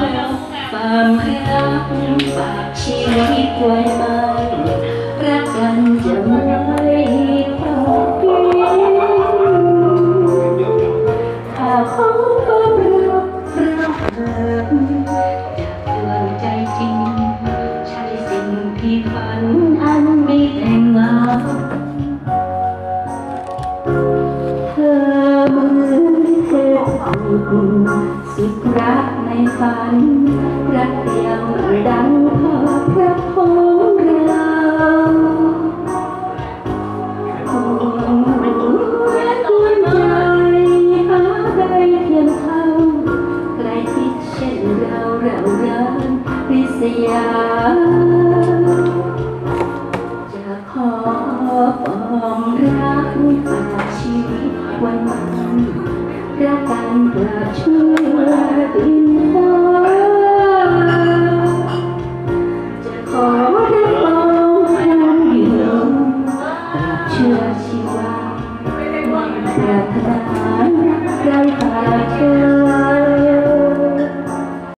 กฝากชีวิตไว้มันรักกันจะไม่ทอดทิ้งถ้าขอความรักรักเธอจากดวงใจจริง ใช่สิ่งที่ฝันอันไม่แต่งงานเธอ ทพบุตรสุดรักในฝัน รักเดียวดังพอพระของเราห่วงและตัวใจหาได้เพียงเท่าใกล้ชิดเช่นเราเราเรักริษยา จะขอปองรัก đã tặng tòa chúa tiên phố chả khó bao khăn nhiều chưa chỉ qua thật